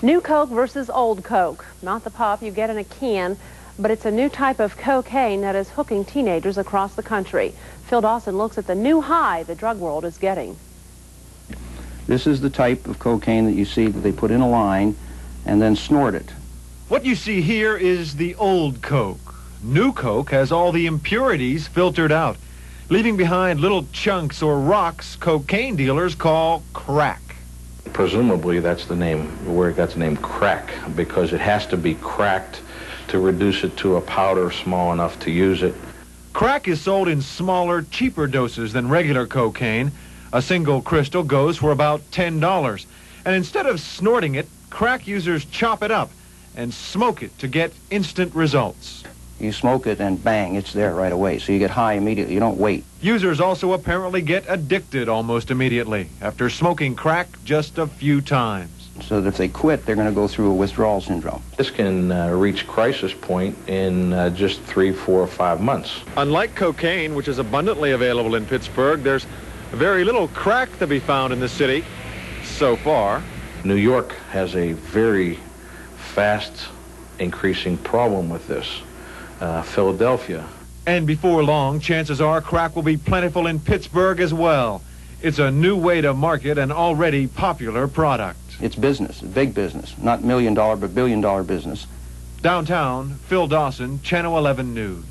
New Coke versus old Coke. Not the pop you get in a can, but it's a new type of cocaine that is hooking teenagers across the country. Phil Dawson looks at the new high the drug world is getting. This is the type of cocaine that you see that they put in a line and then snort it. What you see here is the old Coke. New Coke has all the impurities filtered out, leaving behind little chunks or rocks cocaine dealers call crack. Presumably that's the name, where it got the name crack, because it has to be cracked to reduce it to a powder small enough to use it. Crack is sold in smaller, cheaper doses than regular cocaine. A single crystal goes for about $10. And instead of snorting it, crack users chop it up and smoke it to get instant results. You smoke it and bang, it's there right away. So you get high immediately. You don't wait. Users also apparently get addicted almost immediately after smoking crack just a few times. So that if they quit, they're going to go through a withdrawal syndrome. This can uh, reach crisis point in uh, just three, four, or five months. Unlike cocaine, which is abundantly available in Pittsburgh, there's very little crack to be found in the city so far. New York has a very fast increasing problem with this. Uh, Philadelphia. And before long, chances are crack will be plentiful in Pittsburgh as well. It's a new way to market an already popular product. It's business, big business, not million dollar, but billion dollar business. Downtown, Phil Dawson, Channel 11 News.